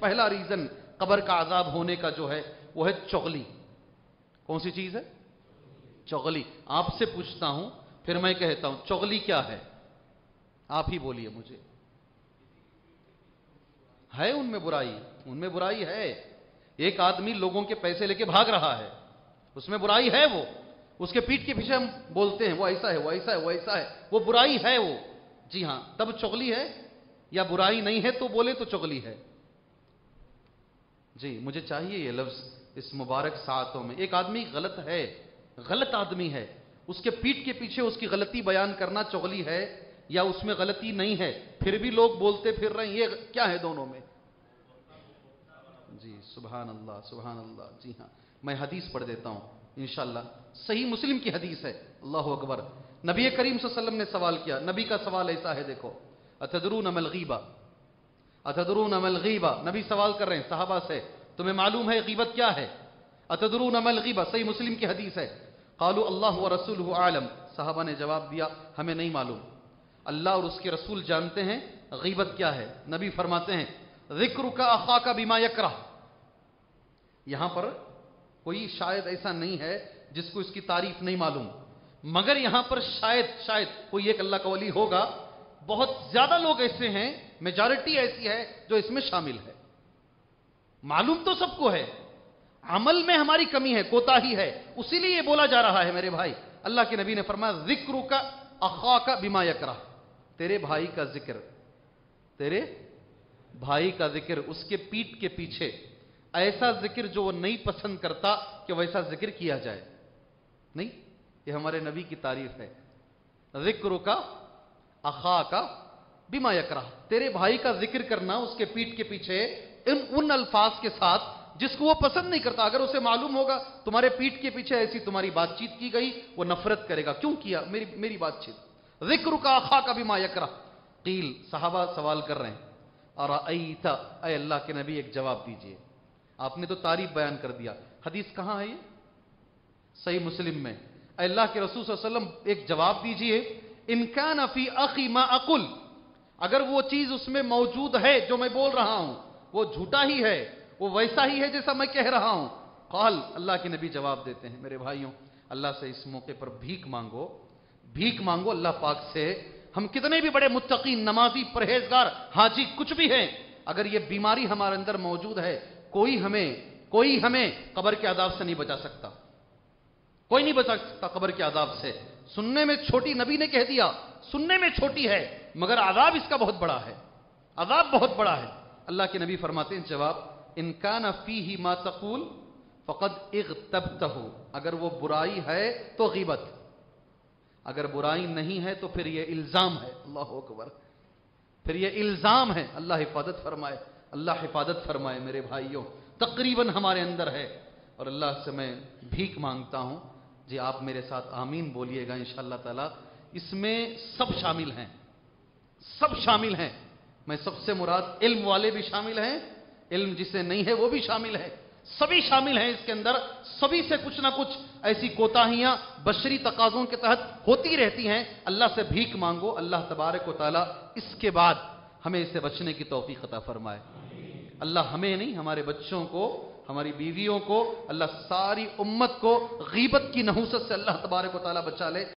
پہلا ریزن قبر کا عذاب ہونے کا جو ہے، وہ ہے چغلی۔ کون سی چیز ہے؟ چغلی۔ آپ سے پوچھتا ہوں، پھر میں کہتا ہوں، چغلی کیا ہے؟ آپ ہی بولیے مجھے۔ ہے ان میں برائی؟ ان میں برائی ہے۔ ایک آدمی لوگوں کے پیسے لے کے بھاگ رہا ہے۔ اس میں برائی ہے وہ۔ اس کے پیٹ کے پیچھے ہم بولتے ہیں، وہ ایسا ہے، وہ ایسا ہے، وہ ایسا ہے۔ وہ برائی ہے وہ۔ جی ہاں تب چغلی ہے یا برائی نہیں ہے تو بولے تو چغلی ہے۔ جی مجھے چاہیے یہ لفظ اس مبارک ساعتوں میں۔ ایک آدمی غلط ہے، غلط آدمی ہے۔ اس کے پیٹ کے پیچھے اس کی غلطی بیان کرنا چغلی ہے یا اس میں غلطی نہیں ہے؟ پھر بھی لوگ بولتے پھر رہے ہیں، یہ کیا ہے دونوں میں؟ جی سبحان اللہ سبحان اللہ۔ جی ہاں میں حدیث پڑھ دیتا ہوں، انشاءاللہ۔ صحیح مسلم کی حدیث ہے۔ اللہ اکبر۔ نبی کریم صلی اللہ علیہ وسلم نے سوال کیا۔ نبی کا سوال ایسا ہے، دیکھو۔ اتدرون عمل غیبہ اتدرون عمل نبی سوال کر رہے ہیں، صحابہ سے۔ تمہیں معلوم ہے غیبت کیا ہے؟ اتدرون عمل غیبہ صحیح مسلم کی حدیث ہے۔ قالوا اللہ و رسول عالم صحابہ نے جواب دیا، ہمیں نہیں معلوم۔ اللہ اور اس کے رسول جانتے ہیں غیبت کیا ہے۔ نبی فرماتے ہیں ذکر کا اخا کا بیما یکرہ۔ یہاں پر کوئی شاید ایسا نہیں ہے جس کو اس کی تعریف نہیں معلوم۔ مگر یہاں پر شاید شاید کوئی ایک اللہ کا ولی ہوگا۔ بہت زیادہ لوگ ایسے ہیں میجارٹی ایسی ہے جو اس میں شامل ہے۔ معلوم تو سب کو ہے۔ عمل میں ہماری کمی ہے، کوتا ہی ہے۔ اسی لیے یہ بولا جا رہا ہے میرے بھائی۔ اللہ کے نبی نے فرمایا ذکر کا اخا کا بیما یکرا تیرے بھائی کا ذکر، تیرے بھائی کا ذکر اس کے پیٹ کے پیچھے۔ ایسا ذکر جو وہ نہیں پسند کرتا کہ ویسا ذکر کیا جائے۔ نہیں، یہ ہمارے نبی کی تعریف ہے۔ ذکر کا اخا کا بیما یکرا تیرے بھائی کا ذکر کرنا اس کے پیٹ کے پیچھے ان ان الفاظ کے ساتھ جس کو وہ پسند نہیں کرتا، اگر اسے معلوم ہوگا، تمہارے پیٹ کے پیچھے ایسی تمہاری بات چیت کی گئی، وہ نفرت کرے گا۔ کیوں کیا؟ میری میری بات چیت۔ ذکر کا اخا کا بیما یکرا قیل، صحابہ سوال کر رہے ہیں۔ اور اے اللہ کے نبی، ایک جواب دیجیے۔ آپ نے تو تعریف بیان کر دیا۔ حدیث کہاں ہے یہ؟ صحیح مسلم میں۔ اے اللہ کے رسول صلی اللہ علیہ وسلم، ایک جواب دیجیے۔ انکان فی اخی ما اقل۔ اگر وہ چیز اس میں موجود ہے جو میں بول رہا ہوں وہ جھوٹا ہی ہے، وہ ویسا ہی ہے جیسا میں کہہ رہا ہوں۔ قال، اللہ کے نبی جواب دیتے ہیں، میرے بھائیوں، اللہ سے اس موقع پر بھیک مانگو۔ بھیک مانگو اللہ پاک سے۔ ہم کتنے بھی بڑے متقین، نمازی پرہیزگار، حاجی کچھ بھی ہیں، اگر یہ بیماری ہمارے اندر موجود ہے، کوئی ہمیں کوئی ہمیں قبر کے عذاب سے نہیں بچا سکتا۔ کوئی نہیں بچا سکتا قبر کے عذاب سے۔ سننے میں چھوٹی نبی نے کہہ دیا، سننے میں چھوٹی ہے، مگر عذاب اس کا بہت بڑا ہے۔ عذاب بہت بڑا ہے۔ اللہ کے نبی فرماتے ہیں جواب انکان فی ہی ما تقول فقد اغتبتہ اگر وہ برائی ہے تو غیبت، اگر برائی نہیں ہے تو پھر یہ الزام ہے، اللہ اکبر، پھر یہ الزام ہے، اللہ حفاظت فرمائے، اللہ حفاظت فرمائے میرے بھائیوں، تقریباً ہمارے اندر ہے، اور اللہ سے میں بھیک مانگتا ہوں جی آپ میرے ساتھ آمین بولیے گا انشاءاللہ تعالی، اس میں سب شامل ہیں، سب شامل ہیں۔ میں سب سے مراد علم والے بھی شامل ہیں، علم جسے نہیں ہے وہ بھی شامل ہے۔ سبھی شامل ہیں اس کے اندر، سبھی سے کچھ نہ کچھ ایسی کوتاہیاں بشری تقاضوں کے تحت ہوتی رہتی ہیں۔ اللہ سے بھیک مانگو، اللہ تبارک و تعالی اس کے بعد ہمیں اسے بچنے کی توفیق عطا فرمائے۔ اللہ ہمیں نہیں، ہمارے بچوں کو، ہماری بیویوں کو، اللہ ساری امت کو غیبت کی نحوست سے اللہ تبارک و تعالی بچا لے۔